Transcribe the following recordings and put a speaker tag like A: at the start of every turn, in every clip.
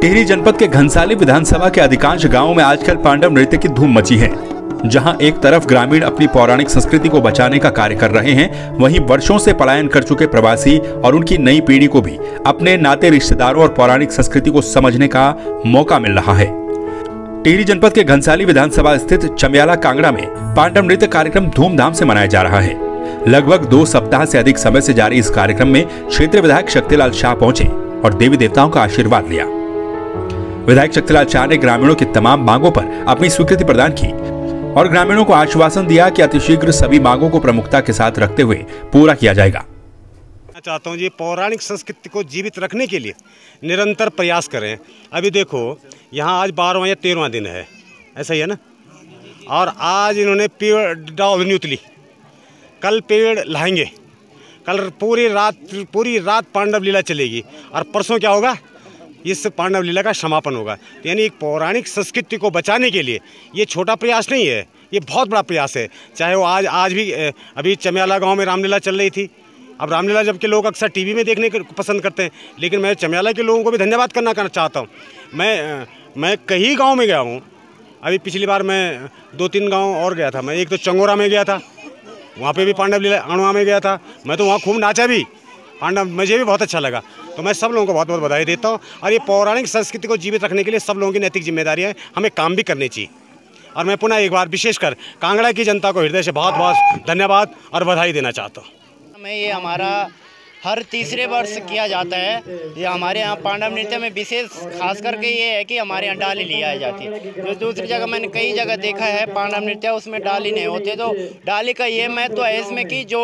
A: टिहरी जनपद के घनसाली विधानसभा के अधिकांश गाँवों में आजकल पांडव नृत्य की धूम मची है। जहाँ एक तरफ़ ग्रामीण अपनी पौराणिक संस्कृति को बचाने का कार्य कर रहे हैं, वहीं वर्षों से पलायन कर चुके प्रवासी और उनकी नई पीढ़ी को भी अपने नाते रिश्तेदारों और पौराणिक संस्कृति को समझने का मौका मिल रहा है। टिहरी जनपद के घनसाली विधानसभा स्थित चमियाला कांगड़ा में पांडव नृत्य कार्यक्रम धूमधाम से मनाया जा रहा है। लगभग दो सप्ताह से अधिक समय से जारी इस कार्यक्रम में क्षेत्रीय विधायक शक्तिलाल शाह पहुँचे और देवी देवताओं का आशीर्वाद लिया। विधायक शक्तिलाल ने ग्रामीणों की तमाम मांगों पर अपनी स्वीकृति प्रदान की और ग्रामीणों को आश्वासन दिया कि अतिशीघ्र सभी मांगों को प्रमुखता के साथ रखते हुए पूरा किया जाएगा।
B: मैं चाहता हूँ ये पौराणिक संस्कृति को जीवित रखने के लिए निरंतर प्रयास करें। अभी देखो, यहाँ आज बारहवा या तेरहवा दिन है। ऐसा ही है ना? और आज इन्होंने पेड़ डाव न्यूतली कल पेड़ लाएँगे। कल पूरी रात पूरी रात पांडव लीला चलेगी। और परसों क्या होगा? इस पांडव लीला का समापन होगा। यानी एक पौराणिक संस्कृति को बचाने के लिए ये छोटा प्रयास नहीं है, ये बहुत बड़ा प्रयास है। चाहे वो आज आज भी अभी चमियाला गाँव में रामलीला चल रही थी। अब रामलीला जबकि लोग अक्सर टीवी में देखने को, पसंद करते हैं, लेकिन मैं चमियाला के लोगों को भी धन्यवाद करना करना चाहता हूँ। मैं मैं कई गाँव में गया हूँ। अभी पिछली बार मैं दो तीन गाँव और गया था। मैं एक तो चंगोरा में गया था, वहाँ पे भी पांडव लीला अणुआ में गया था। मैं तो वहाँ खूब नाचा भी। पांडव, मुझे भी बहुत अच्छा लगा। तो मैं सब लोगों को बहुत बहुत बधाई देता हूँ और ये पौराणिक संस्कृति को जीवित रखने के लिए सब लोगों की नैतिक ज़िम्मेदारी है। हमें काम भी करनी चाहिए। और मैं पुनः एक बार विशेषकर कांगड़ा की जनता को हृदय से बहुत बहुत धन्यवाद और बधाई देना चाहता हूँ।
C: मैं ये हमारा हर तीसरे वर्ष किया जाता है। ये हमारे यहाँ पांडव नृत्य में विशेष खास करके ये है कि हमारे यहाँ डाली लिया जाती है। जो दूसरी जगह मैंने कई जगह देखा है, पांडव नृत्य उसमें डाली नहीं होते तो डाली का ये महत्व तो है इसमें कि जो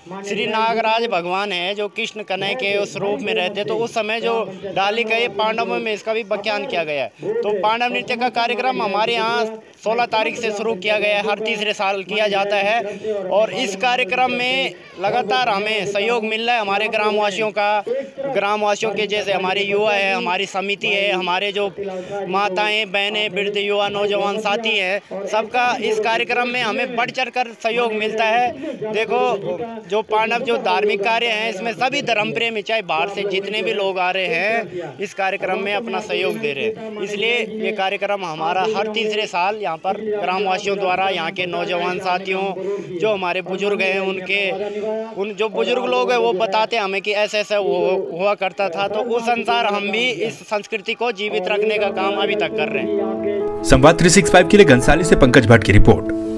C: श्री नागराज भगवान है, जो कृष्ण कन्हैया के उस रूप में रहते तो उस समय जो डाली गए पांडवों में इसका भी व्याख्यान किया गया है। तो पांडव नृत्य का कार्यक्रम हमारे यहाँ 16 तारीख से शुरू किया गया है, हर तीसरे साल किया जाता है। और इस कार्यक्रम में लगातार हमें सहयोग मिल रहा है हमारे ग्रामवासियों का। ग्रामवासियों के जैसे हमारे युवा है, हमारी समिति है, हमारे जो माताएँ, बहनें, वृद्ध युवा, नौजवान, साथी हैं, सबका इस कार्यक्रम में हमें बढ़ चढ़ कर सहयोग मिलता है। देखो जो पांडव, जो धार्मिक कार्य हैं, इसमें सभी धर्म प्रेमी, चाहे बाहर से जितने भी लोग आ रहे हैं, इस कार्यक्रम में अपना सहयोग दे रहे हैं। इसलिए ये कार्यक्रम हमारा हर तीसरे साल यहाँ पर ग्रामवासियों द्वारा, यहाँ के नौजवान साथियों, जो हमारे बुज़ुर्ग हैं, उनके, उन जो बुज़ुर्ग लोग हैं, वो बताते हैं हमें कि ऐसे ऐसे हुआ करता था। तो उस अनुसार हम भी इस संस्कृति को जीवित रखने का काम अभी तक कर रहे हैं।
A: संवाद थ्री के लिए घनसाली से पंकज भट्ट की रिपोर्ट।